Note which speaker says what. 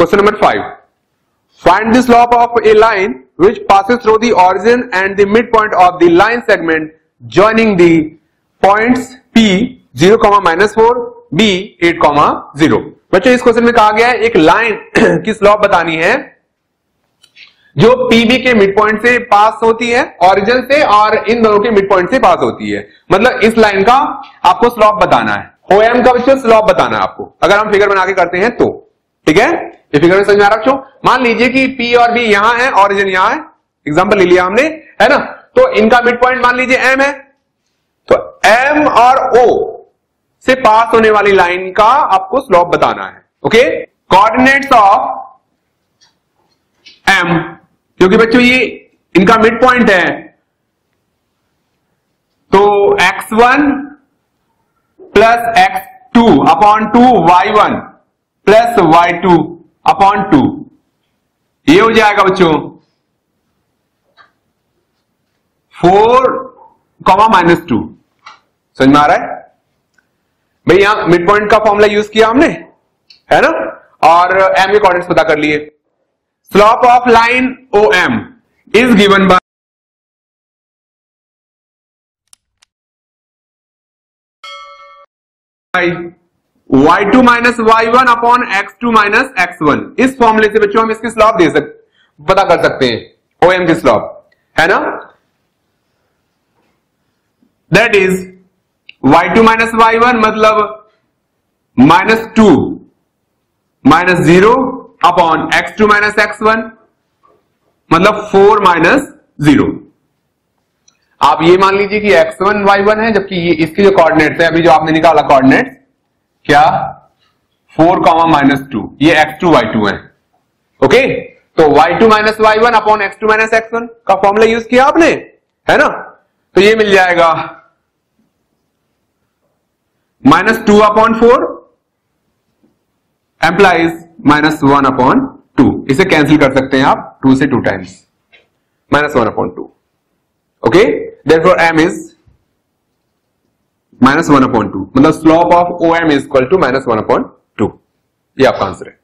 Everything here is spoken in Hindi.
Speaker 1: Question number five find the slope of a line which passes through the origin and the mid point of the line segment joining the points P 0, minus four B eight comma zero बच्चों इस क्वेश्चन में कहा गया है एक लाइन की स्लॉप बतानी है? जो पीबी के मिड पॉइंट से पास होती है ऑरिजिन से और इन दोनों के मिड पॉइंट से पास होती है। मतलब इस लाइन का आपको स्लॉप बताना है। ओएम का बच्चों स्लॉप बताना है आपको। अगर हम फिगर बना के करते हैं तो। ठीक है? ये फिगर में समझ में आ मान लीजिए कि पी और बी यहाँ है ऑरिजिन यहाँ है। एग्ज़ाम्पल ले लिया हमने, है ना? तो इनका मिड पॉइंट मान लीजिए एम है। तो एम और ओ से पास होने वाली लाइन का आपको स्लॉप बताना है ओके कोऑर्डिनेट्स ऑफ़ एम क्योंकि बच्चों ये इनका मिड पॉइंट है। तो x1 plus x two upon two y one plus y two upon two ये हो जाएगा बच्चों फोर कॉमा माइनस टू समझ में आ रहा है? भाई यहाँ मिड पॉइंट का फॉर्मूला यूज़ किया हमने, है ना? और एम के कॉर्डिनेट्स पता कर लिए। Slope of line O M is given by y two minus y one upon x two minus x one इस फॉर्मूले से बच्चों हम इसकी स्लॉप दे सकते पता कर सकते हैं। ओ एम की स्लॉप है ना? That is y2 two minus y one मतलब minus two minus zero upon x two minus x one मतलब फोर माइनस ज़ीरो आप ये मान लीजिए कि एक्स वन वाई वन है, जबकि ये इसके जो कोऑर्डिनेट्स है, अभी जो आपने निकाला कोऑर्डिनेट्स क्या? Four comma minus two. ये एक्स टू वाई टू है। ओके तो y two minus y one upon x two minus x one का फॉर्मूला यूज़ किया आपने? है ना? तो ये मिल जाएगा। Minus two upon four, implies minus one upon two. इसे कैंसिल कर सकते हैं आप टू से two times. Minus one upon two. Okay therefore M is minus one upon two मतलब slope of O M is equal to minus one upon two ये आपका आंसर है।